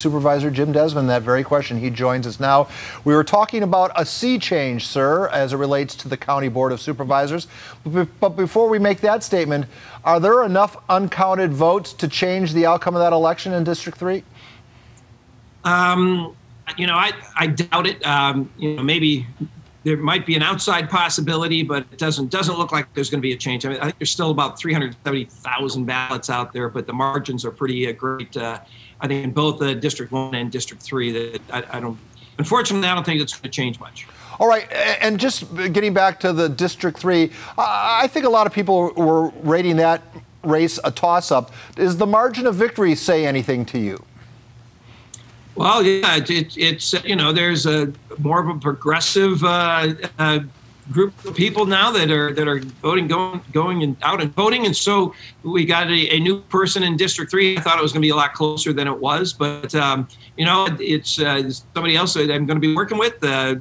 Supervisor Jim Desmond that very question. He joins us now. We were talking about a sea change, sir, as it relates to the County Board of Supervisors. But before we make that statement, are there enough uncounted votes to change the outcome of that election in District 3? Um, you know, I, I doubt it. Um, you know, maybe there might be an outside possibility, but it doesn't doesn't look like there's going to be a change. I, mean, I think there's still about 370,000 ballots out there, but the margins are pretty uh, great. Uh, I think in both uh, District One and District Three, that I, I don't. Unfortunately, I don't think it's going to change much. All right, and just getting back to the District 3, I think a lot of people were rating that race a toss up. Does the margin of victory say anything to you? Well, yeah, it, it's, you know, there's a more of a progressive uh, uh, group of people now that are that are voting, going, going and out and voting, and so we got a, a new person in District Three. I thought it was going to be a lot closer than it was, but um, you know, it's uh, somebody else that I'm going to be working with. Uh,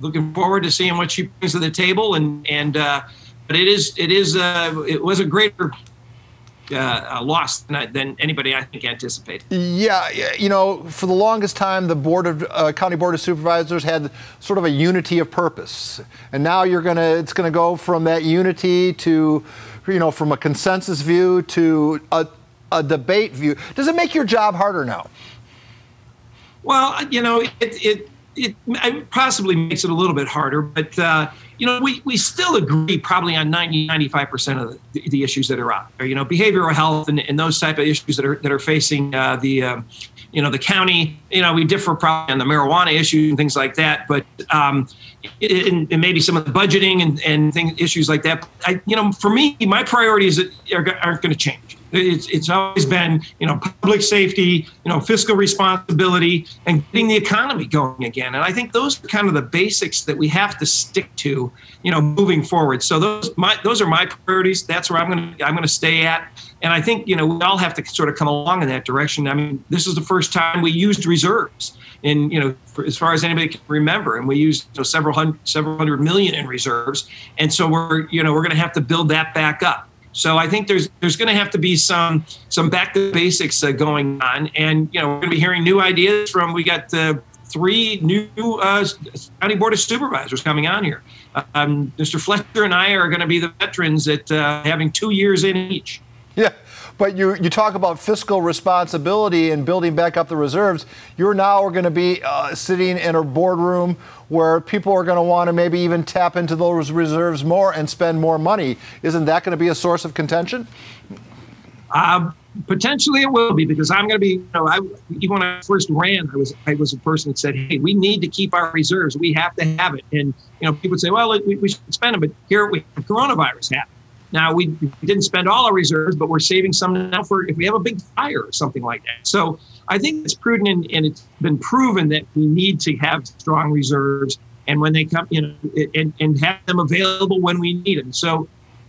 looking forward to seeing what she brings to the table, and and uh, but it is it is uh, it was a greater uh, loss than, than, anybody I think anticipated. Yeah, you know, for the longest time, the board of uh, county board of supervisors had sort of a unity of purpose, and now you're gonna it's gonna go from that unity to, you know, from a consensus view to a, a debate view. Does it make your job harder now? Well, you know, it it it, it possibly makes it a little bit harder, but. Uh, you know, we, we still agree probably on 90, 95% of the, the issues that are out there, you know, behavioral health and, and those type of issues that are, that are facing uh, the, um, you know, the county, you know, we differ probably on the marijuana issue and things like that, but, um, and, and maybe some of the budgeting and, and things, issues like that. I, you know, for me, my priorities are, aren't going to change. It's, it's always been, you know, public safety, you know, fiscal responsibility, and getting the economy going again. And I think those are kind of the basics that we have to stick to, you know, moving forward. So those my those are my priorities. That's where I'm going to I'm going to stay at. And I think you know we all have to sort of come along in that direction. I mean, this is the first time we used reserves in you know for, as far as anybody can remember, and we used you know, several hundred several hundred million in reserves. And so we're you know we're going to have to build that back up. So I think there's there's going to have to be some some back to basics uh, going on, and you know we're going to be hearing new ideas from. We got uh, three new uh, county board of supervisors coming on here. Um, Mr. Fletcher and I are going to be the veterans at uh, having two years in each. Yeah. But you, you talk about fiscal responsibility and building back up the reserves. You're now going to be uh, sitting in a boardroom where people are going to want to maybe even tap into those reserves more and spend more money. Isn't that going to be a source of contention? Uh, potentially it will be because I'm going to be, you know, I, even when I first ran, I was I was a person that said, hey, we need to keep our reserves. We have to have it. And, you know, people would say, well, we, we should spend them. But here we have coronavirus happened. Now we didn't spend all our reserves, but we're saving some now for if we have a big fire or something like that. So I think it's prudent and, and it's been proven that we need to have strong reserves and when they come, you know, and, and have them available when we need them. So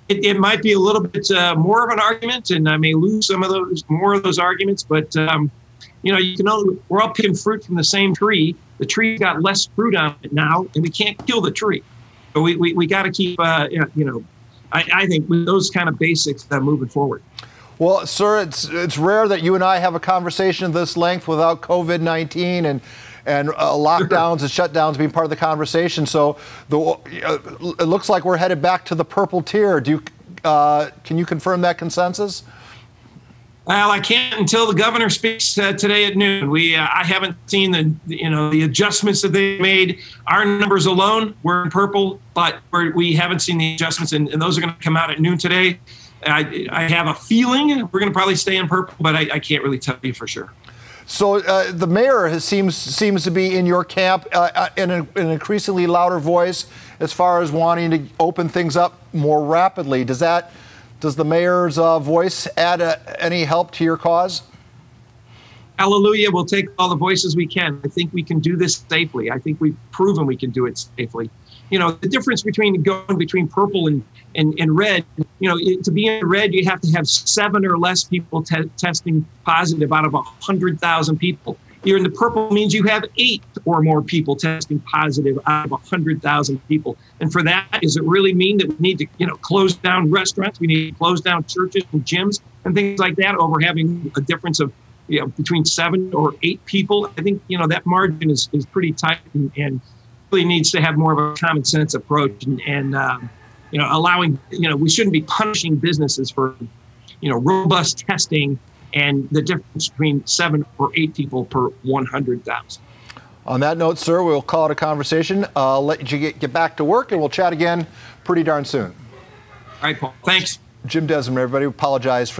it, it might be a little bit uh, more of an argument, and I may lose some of those more of those arguments, but um, you know, you can all, we're all picking fruit from the same tree. The tree got less fruit on it now, and we can't kill the tree. So we, we, we got to keep, uh, you know, I, I think with those kind of basics uh, moving forward. Well, sir, it's it's rare that you and I have a conversation of this length without COVID nineteen and and uh, lockdowns and shutdowns being part of the conversation. So the, uh, it looks like we're headed back to the purple tier. Do you, uh, can you confirm that consensus? Well, I can't until the governor speaks uh, today at noon. We, uh, I haven't seen the, you know, the adjustments that they made. Our numbers alone, we're in purple, but we're, we have not seen the adjustments, and, and those are going to come out at noon today. I, I, have a feeling we're going to probably stay in purple, but I, I can't really tell you for sure. So uh, the mayor has, seems seems to be in your camp uh, uh in an increasingly louder voice as far as wanting to open things up more rapidly. Does that does the mayor's uh, voice add uh, any help to your cause? Hallelujah. We'll take all the voices we can. I think we can do this safely. I think we've proven we can do it safely. You know, the difference between going between purple and, and, and red, you know, to be in red, you have to have seven or less people te- testing positive out of 100,000 people. You're in the purple means you have eight or more people testing positive out of 100,000 people. And for that, does it really mean that we need to, you know, close down restaurants? We need to close down churches and gyms and things like that over having a difference of you know, between seven or eight people, I think, you know, that margin is, is pretty tight and, and really needs to have more of a common sense approach and, and um, you know, allowing, you know, we shouldn't be punishing businesses for, you know, robust testing and the difference between seven or eight people per 100,000. On that note, sir, we'll call it a conversation. Uh, let you get, get back to work, and we'll chat again pretty darn soon. All right, Paul. Thanks. Jim Desmond, everybody, apologize for.